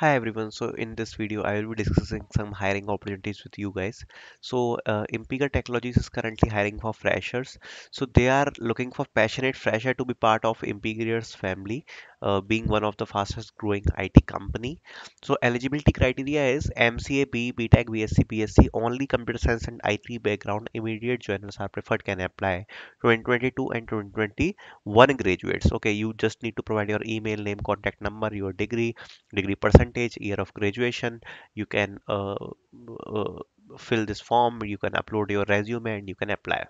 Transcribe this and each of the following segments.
Hi everyone. So in this video, I will be discussing some hiring opportunities with you guys. So uh, Technologies is currently hiring for freshers. So they are looking for passionate fresher to be part of Impiger's family, uh, being one of the fastest growing IT company. So eligibility criteria is MCA, B, BTech, BSc, BSc. Only computer science and IT background immediate joiners are preferred can apply. 2022 and 2021 graduates. Okay, you just need to provide your email, name, contact number, your degree degree percentage, year of graduation. You can uh, uh, fill this form, you can upload your resume, and you can apply.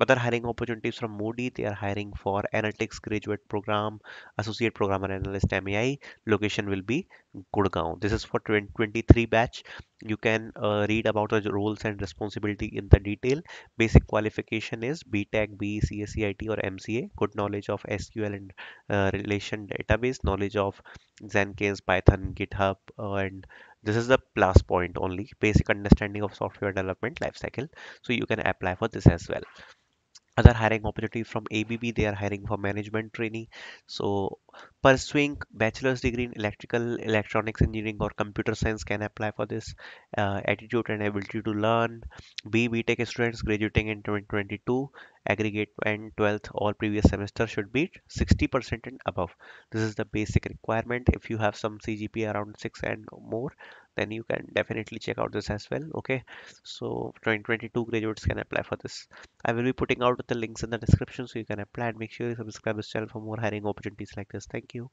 Other hiring opportunities from Moody, they are hiring for analytics graduate program, associate programmer analyst MAI. Location will be Gurgaon. This is for 2023 batch. You can uh, read about the roles and responsibility in the detail. Basic qualification is BTech, B, CSCIT or MCA. Good knowledge of SQL and uh, relation database, knowledge of Jenkins, Python, GitHub, uh, and this is the plus point only. Basic understanding of software development lifecycle. So you can apply for this as well other hiring opportunity from ABB they are hiring for management trainee. So pursuing bachelor's degree in electrical electronics engineering or computer science can apply for this uh, attitude and ability to learn. B BTech students graduating in 2022 aggregate and 12th or previous semester should be 60% and above. This is the basic requirement. If you have some CGPA around 6 and more then you can definitely check out this as well okay so 2022 graduates can apply for this I will be putting out the links in the description so you can apply and make sure you subscribe this channel for more hiring opportunities like this. Thank you.